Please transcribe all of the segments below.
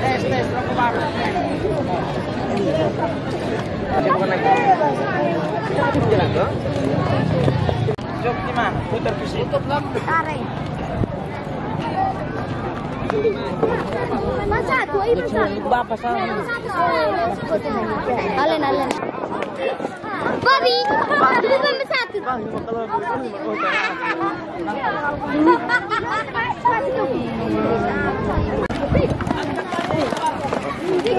Tes, tes, rokok baru. Tadi bukan lagi. Jalan tuh. Jok gimana? Putar ke situ. Tarik. Mas satu, ini mas satu. Bapak sama. Alin, alin. Bobby, mas satu. Lại lại. Từng là. Gua kamu tahu. Eh,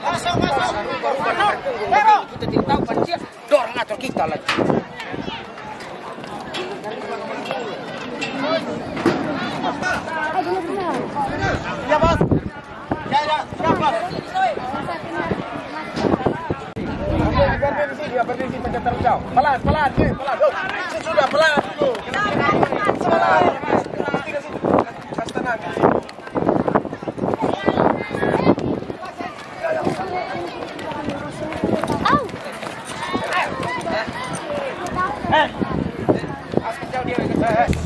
Masuk, masuk. Pero kita tidak tahu dia dorong atau kita lagi. Ya, Bos. Ya, ya, Bos. Pelan, pelan, pelan. Pelan. Pelan. Au. Asal jauh dia. Eh, eh.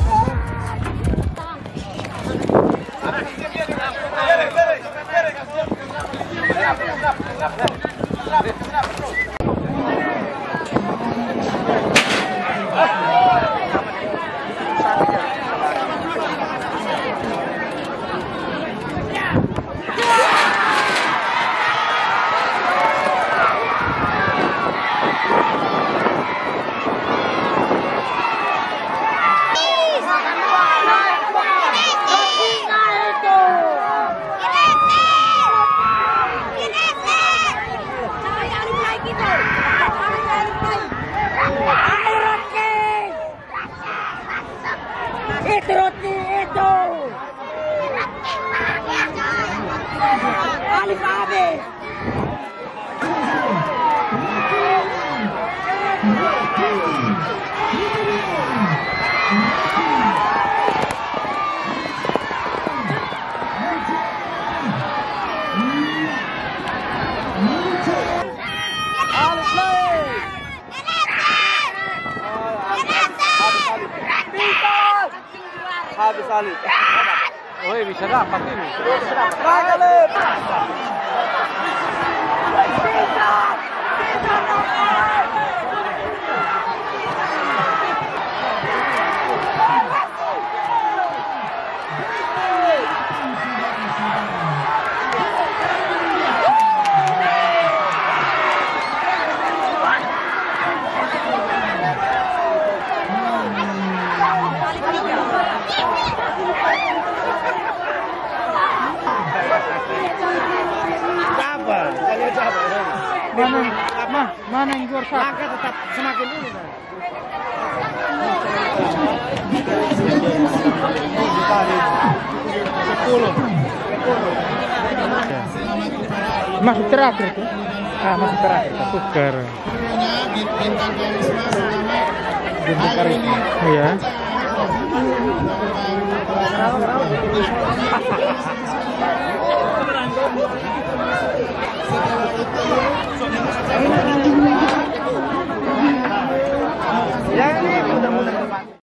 Yeah. dentro, dentro. Ali, Fábio. Mm-hmm. Habis Ali. Oh, bisa dapat Mana, mah, mana yang juara? Langkah tetap semakin ini. Sepuluh. Masuk terakhir tuh. Ah, masuk terakhir. Tukar. Iya. Ya,